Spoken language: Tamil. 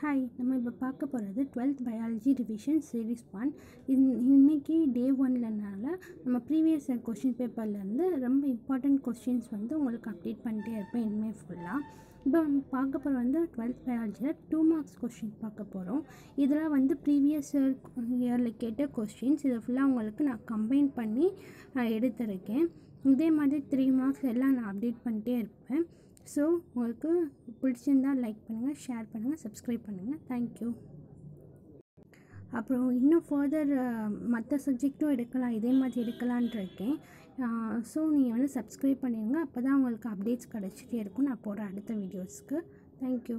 ஹாய் நம்ம இப்போ பார்க்க போகிறது twelfth biology revision series one in இன்னைக்கு டே ஒன்லனால நம்ம ப்ரீவியஸ் இயர் கொஷின் பேப்பர்லேருந்து ரொம்ப இம்பார்ட்டண்ட் கொஸ்டின்ஸ் வந்து உங்களுக்கு அப்டேட் பண்ணிட்டே இருப்பேன் இனிமேல் ஃபுல்லாக இப்போ நம்ம பார்க்க போகிற வந்து டுவெல்த் பயாலஜியில் டூ மார்க்ஸ் கொஷின் பார்க்க போகிறோம் இதெல்லாம் வந்து ப்ரீவியஸ் இயர் இயரில் கேட்ட கொஸ்டின்ஸ் இதை ஃபுல்லாக உங்களுக்கு நான் கம்பைன் பண்ணி நான் எடுத்திருக்கேன். இதே மாதிரி த்ரீ மார்க்ஸ் எல்லாம் நான் அப்டேட் பண்ணிட்டே இருப்பேன். ஸோ உங்களுக்கு பிடிச்சிருந்தா லைக் பண்ணுங்கள் ஷேர் பண்ணுங்கள் சப்ஸ்கிரைப் பண்ணுங்கள் தேங்க்யூ அப்புறம் இன்னும் ஃபர்தர் மற்ற சப்ஜெக்ட்டும் எடுக்கலாம் இதே மாதிரி எடுக்கலான்ட்டு இருக்கேன். ஸோ நீங்கள் வந்து சப்ஸ்கிரைப் பண்ணிடுங்க அப்போ தான் உங்களுக்கு அப்டேட்ஸ் கிடச்சிட்டே இருக்கும். நான் போகிற அடுத்த வீடியோஸ்க்கு தேங்க்யூ